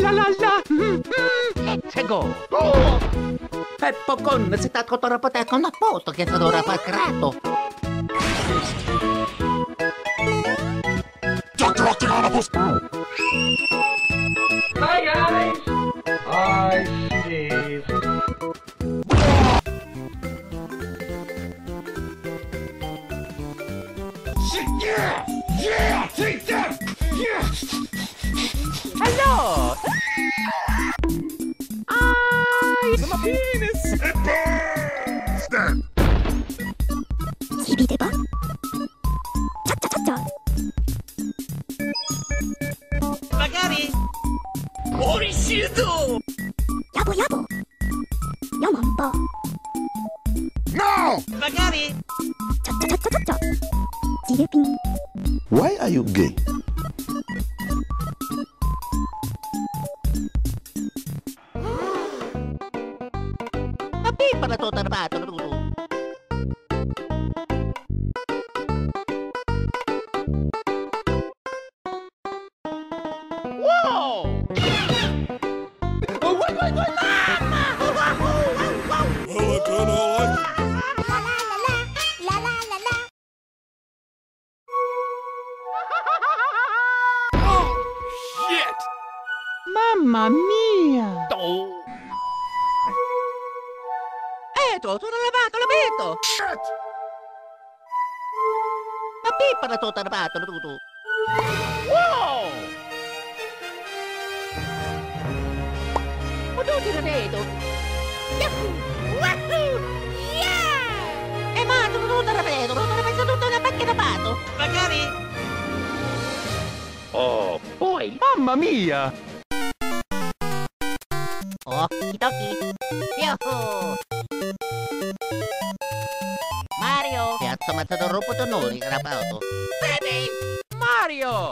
La la la! Mm, mm. Let's go! Peppo Con sitä kotorapotekonna poutoketta dorapa krato. Dr. Octopus! Hi guys! Hi Steve. Yeah! Yeah! Take that! Yeah! Hello! おいしいぞやぼやぼ。やまんば。NO! わかる？ちょちょちょちょちょ。ちょジレピン。Why are you gay? ハッピー。パラトー。タルバー。トルルル Mamma mia! Eh, oh. Eto, tutto lavato, lavato! Shit! Ma pippala tutto lavato, tutto! ci credo! Yahoo! Yeah! E ma non te la vedo, non te la tutta una pacca da pato! Magari... Oh, poi, mamma mia! Occhi tocchi! Yahoo! Mario! Ti ha ammazzato il robot onori, rapato! Baby! Mario!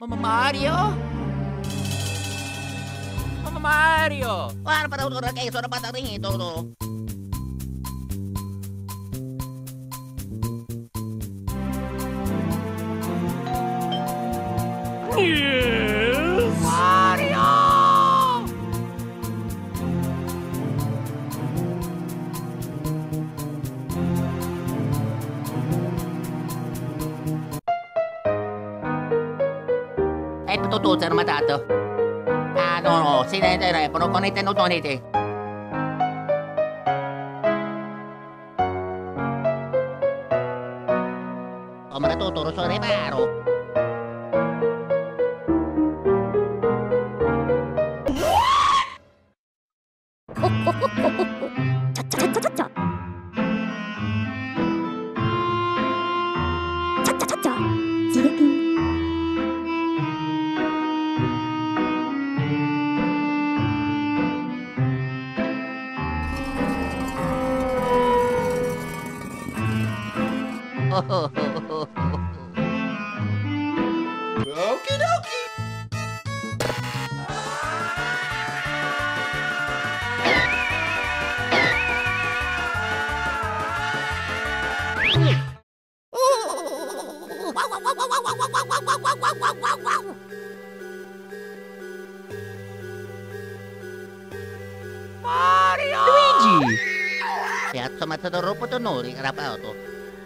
Oh, Mario? Bravo Mario! Guarda, ora che sono patatino! Yes. Mario! Ecco tutto, zero matato. Ah, no, no, sí, de, de, de, pero con este no con este. Hombre, todo trozo de paro. Cha cha cha cha cha. Okie dokie! Mario! Luigi! Piazza ha ammazzato il robot Nori, rapato.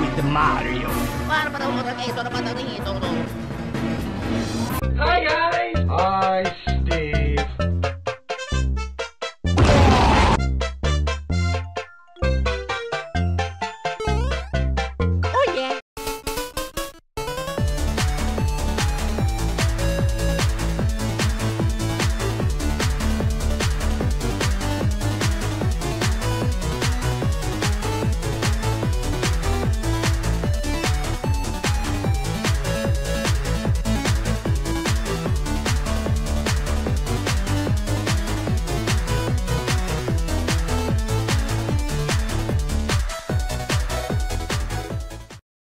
with Mario. Para pa daw mo kayo, so napatawin itong Hi guys! Hi!